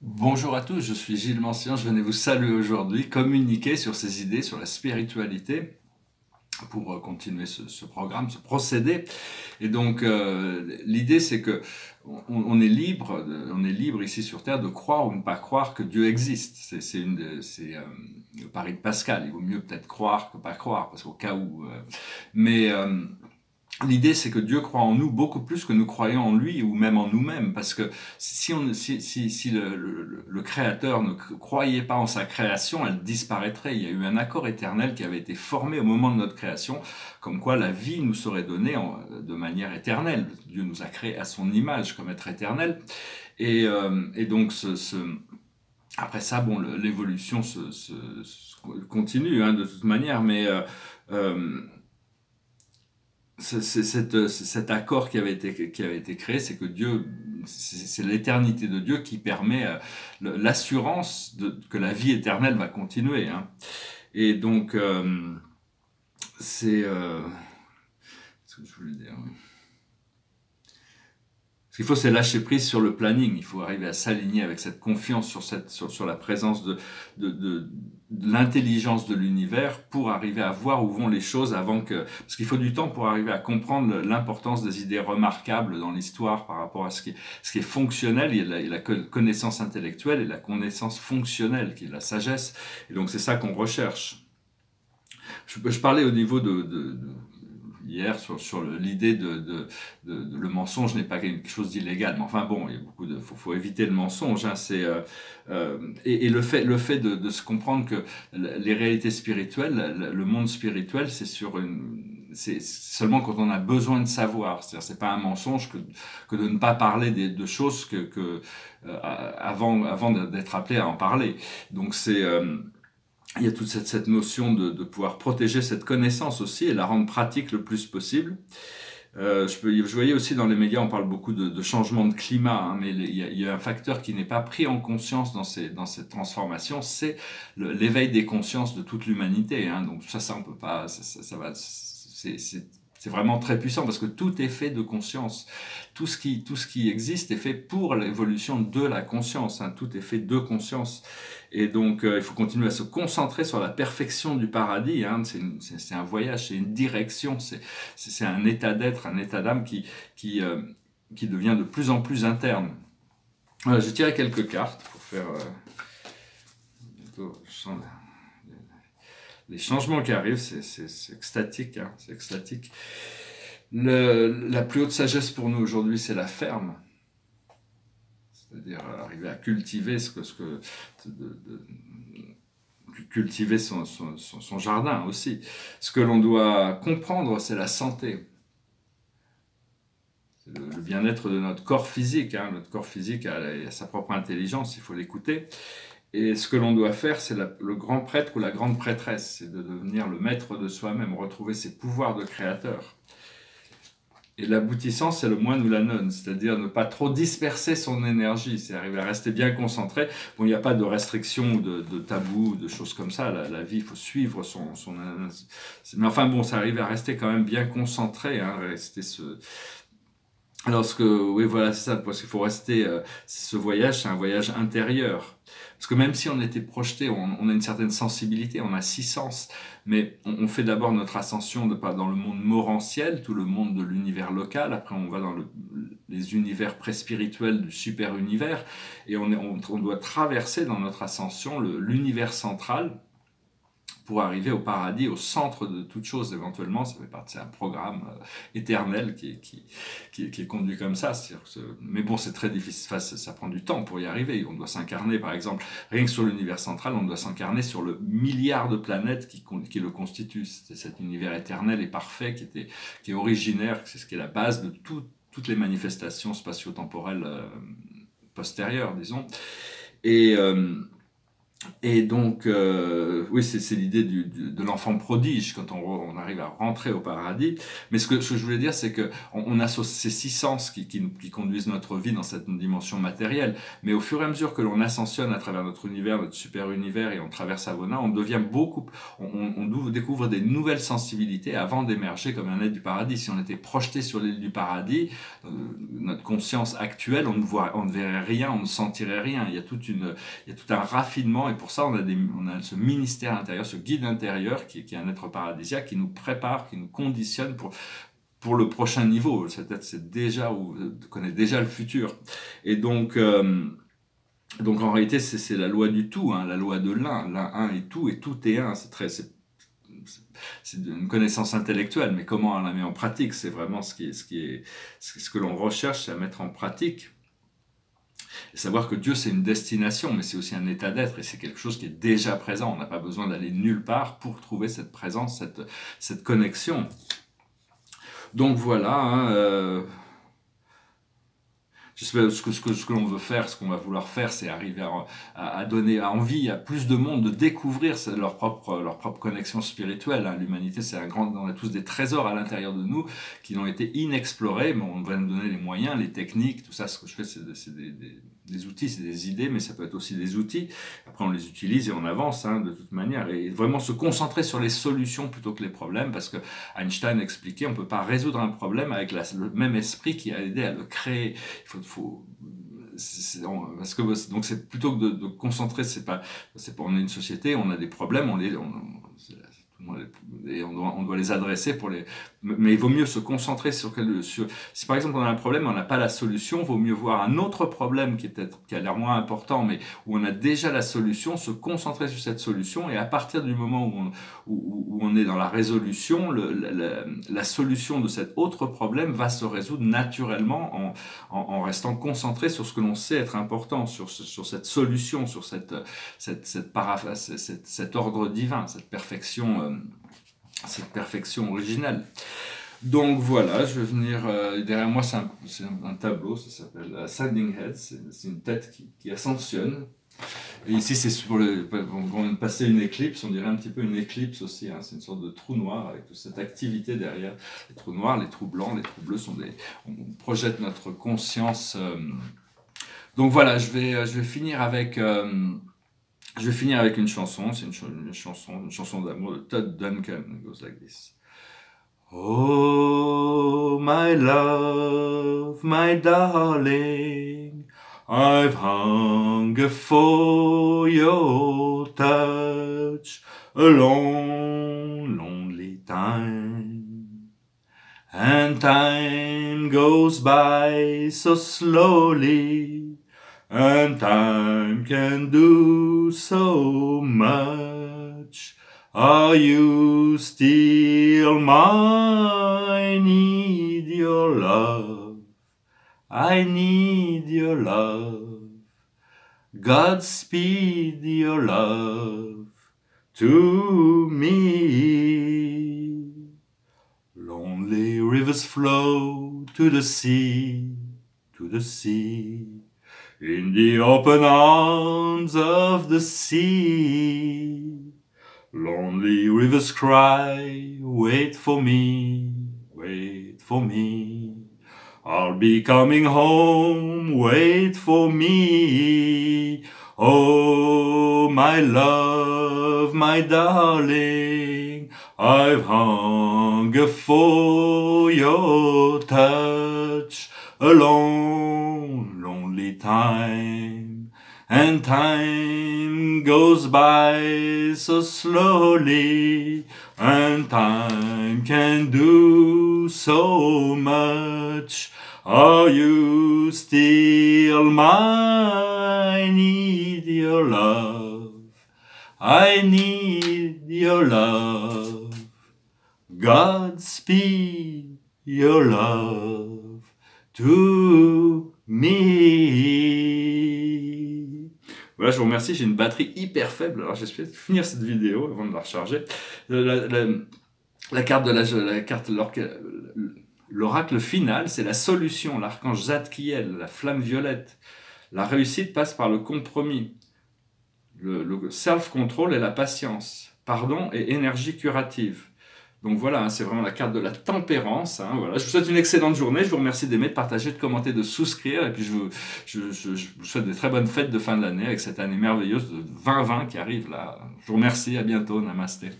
Bonjour à tous, je suis Gilles Mancien, je venais vous saluer aujourd'hui, communiquer sur ces idées, sur la spiritualité, pour euh, continuer ce, programme, ce procédé. Et donc euh, l'idée c'est que on, est libre, on est libre ici sur Terre de croire ou ne pas croire que Dieu existe. C'est c'est euh, le pari de Pascal. Il vaut mieux peut-être croire que pas croire, parce qu'au cas où. mais L'idée, c'est que Dieu croit en nous beaucoup plus que nous croyons en lui ou même en nous-mêmes, parce que si, on, si, si, si le, le, Créateur ne croyait pas en sa création, elle disparaîtrait. Il y a eu un accord éternel qui avait été formé au moment de notre création, comme quoi la vie nous serait donnée en, de manière éternelle. Dieu nous a créés à son image comme être éternel, et, euh, et donc ce, ce, après ça, bon, l'évolution se, se, continue hein, de toute manière, mais euh, euh, c'est cet accord qui avait été, qui avait été créé, c'est que Dieu, c'est l'éternité de Dieu qui permet euh, l'assurance que la vie éternelle va continuer. Hein. Et donc, euh, c'est... Euh, ce que je voulais dire qu'il faut, c'est lâcher prise sur le planning. Il faut arriver à s'aligner avec cette confiance sur, cette, sur, sur la présence de, de, de, l'intelligence de l'univers pour arriver à voir où vont les choses avant que... Parce qu'il faut du temps pour arriver à comprendre l'importance des idées remarquables dans l'histoire par rapport à ce qui, est, ce qui est fonctionnel. Il y, a la, connaissance intellectuelle et la connaissance fonctionnelle, qui est la sagesse. Et donc c'est ça qu'on recherche. Je, je, parlais au niveau de, de, de hier sur, sur l'idée de, de, de, le mensonge n'est pas quelque chose d'illégal. Mais enfin bon, il y a beaucoup de, faut, faut éviter le mensonge. Hein, c'est euh, euh, et, et, le fait, le fait de, de se comprendre que les réalités spirituelles, le monde spirituel, c'est sur une, c'est seulement quand on a besoin de savoir. C'est-à-dire, c'est pas un mensonge que, que de ne pas parler des, de choses que, que euh, avant, avant d'être appelé à en parler. Donc c'est euh, il y a toute cette, cette notion de, de, pouvoir protéger cette connaissance aussi et la rendre pratique le plus possible. Euh, je, peux, je voyais aussi dans les médias, on parle beaucoup de, de changement de climat, hein, mais il y, a, il y, a, un facteur qui n'est pas pris en conscience dans, ces, dans cette transformation, c'est l'éveil des consciences de toute l'humanité. Hein, donc ça, ça on peut pas, ça, ça, ça va, c'est c'est vraiment très puissant parce que tout est fait de conscience. Tout ce qui, tout ce qui existe est fait pour l'évolution de la conscience. Hein. Tout est fait de conscience. Et donc, euh, il faut continuer à se concentrer sur la perfection du paradis. Hein. C'est un voyage, c'est une direction, c'est un état d'être, un état d'âme qui, qui, euh, qui devient de plus en plus interne. Voilà, J'ai tiré quelques cartes pour faire... Euh, les changements qui arrivent, c'est extatique, hein, c'est extatique. La plus haute sagesse pour nous aujourd'hui, c'est la ferme. C'est-à-dire arriver à cultiver ce que, ce que cultiver son, son, son, jardin aussi. Ce que l'on doit comprendre, c'est la santé. Le, le bien-être de notre corps physique. Hein. Notre corps physique a sa propre intelligence, il faut l'écouter. Et ce que l'on doit faire, c'est le grand prêtre ou la grande prêtresse, c'est de devenir le maître de soi-même, retrouver ses pouvoirs de créateur. Et l'aboutissant, c'est le moine ou la nonne, c'est-à-dire ne pas trop disperser son énergie, c'est arriver à rester bien concentré. Bon, il n'y a pas de restrictions ou de, de tabous, de choses comme ça. La, vie, il faut suivre son, son... Mais enfin bon, ça arrive à rester quand même bien concentré, hein, rester ce... Alors, que, oui, voilà, c'est ça, parce qu'il faut rester, euh, ce voyage, c'est un voyage intérieur. Parce que même si on était projeté, on, a une certaine sensibilité, on a six sens, mais on, fait d'abord notre ascension de, dans le monde morantiel, tout le monde de l'univers local, après on va dans le, les univers pré-spirituels du super-univers, et on, doit traverser dans notre ascension l'univers central, pour arriver au paradis, au centre de toute chose éventuellement. Ça fait partie d'un programme euh, éternel qui, qui, qui, qui, est conduit comme ça. Mais bon, c'est très difficile, enfin, ça prend du temps pour y arriver. On doit s'incarner, par exemple, rien que sur l'univers central, on doit s'incarner sur le milliard de planètes qui, le constituent. C'est cet univers éternel et parfait qui, est originaire, c'est ce qui est la base de tout, toutes les manifestations spatio-temporelles euh, postérieures, disons. Et... Euh, et donc, euh, oui, c'est l'idée de l'enfant prodige quand on, on, arrive à rentrer au paradis. Mais ce que, ce que je voulais dire, c'est que on, on, a ces six sens qui, qui, conduisent notre vie dans cette dimension matérielle. Mais au fur et à mesure que l'on ascensionne à travers notre univers, notre super univers, et on traverse Avona, on devient beaucoup, on, on découvre des nouvelles sensibilités avant d'émerger comme un être du paradis. Si on était projeté sur l'île du paradis, euh, notre conscience actuelle, on ne, voit, on ne verrait rien, on ne sentirait rien. Il y a toute une, il y a tout un raffinement et pour ça, on a, ce ministère intérieur, ce guide intérieur qui, est un être paradisiaque, qui nous prépare, qui nous conditionne pour, pour le prochain niveau. Cet être c'est déjà, connaît déjà le futur. Et donc, euh, donc en réalité, c'est la loi du tout, hein, la loi de l'un. L'un, un et tout, et tout est un. C'est très, c'est une connaissance intellectuelle, mais comment on la met en pratique, c'est vraiment ce qui est, ce est, ce que l'on recherche, c'est à mettre en pratique. Et savoir que Dieu, c'est une destination, mais c'est aussi un état d'être, et c'est quelque chose qui est déjà présent. On n'a pas besoin d'aller nulle part pour trouver cette présence, cette, cette connexion. Donc voilà, hein, euh, J'espère ce que, ce que, ce que l'on veut faire, ce qu'on va vouloir faire, c'est arriver à, à, donner envie à plus de monde de découvrir leur propre, leur propre connexion spirituelle. Hein. L'humanité, c'est un grand, on a tous des trésors à l'intérieur de nous qui n'ont été inexplorés, mais on va nous donner les moyens, les techniques, tout ça. Ce que je fais, c'est des, des, des, outils, c'est des idées, mais ça peut être aussi des outils. Après, on les utilise et on avance hein, de toute manière. Et vraiment se concentrer sur les solutions plutôt que les problèmes, parce que Einstein expliquait, on peut pas résoudre un problème avec le même esprit qui a aidé à le créer. Il faut parce que donc plutôt que de, de concentrer c'est pas c'est pas on est une société on a des problèmes on les et on doit, on doit les adresser pour les. Mais il vaut mieux se concentrer sur. Sur, si par exemple on a un problème, on n'a pas la solution, il vaut mieux voir un autre problème qui est qui a l'air moins important, mais où on a déjà la solution, se concentrer sur cette solution et à partir du moment où on, où, on est dans la résolution, la, solution de cet autre problème va se résoudre naturellement en, en, restant concentré sur ce que l'on sait être important, sur, sur cette solution, sur cette, cette, cet ordre divin, cette perfection. Euh, cette perfection originale. Donc voilà, je vais venir. Euh, derrière moi, c'est un, tableau, ça s'appelle Ascending Head, c'est une tête qui, qui, ascensionne. Et ici, c'est pour le. On vient passer une éclipse, on dirait un petit peu une éclipse aussi, hein, c'est une sorte de trou noir avec toute cette activité derrière. Les trous noirs, les trous blancs, les trous bleus sont des. On projette notre conscience. Euh... Donc voilà, je vais, je vais finir avec. Je vais finir avec une chanson, c'est une, ch une, chanson, une chanson d'amour de Todd Duncan. It goes like this. Oh, my love, my darling, I've hunger for your touch a long, lonely time. And time goes by so slowly, and time can do so much. Are you still mine? Need your love. I need your love. Godspeed your love to me. Lonely rivers flow to the sea, to the sea in the open arms of the sea. Lonely rivers cry, wait for me, wait for me. I'll be coming home, wait for me. Oh, my love, my darling, I've hunger for your touch alone time, and time goes by so slowly, and time can do so much. Are you still mine? I need your love. I need your love. Godspeed your love to me. Voilà, je vous remercie. J'ai une batterie hyper faible. Alors j'espère finir cette vidéo avant de la recharger. La, la, carte de la, carte l'oracle final, c'est la solution. L'archange Zadkiel, la flamme violette. La réussite passe par le compromis. le, self-control et la patience, pardon et énergie curative. Donc voilà, hein, c'est vraiment la carte de la tempérance. Hein, voilà. Je vous souhaite une excellente journée. Je vous remercie d'aimer, de partager, de commenter, de souscrire. Et puis je vous, je, je vous souhaite des très bonnes fêtes de fin de l'année avec cette année merveilleuse de 2020 qui arrive là. Je vous remercie. À bientôt. Namasté.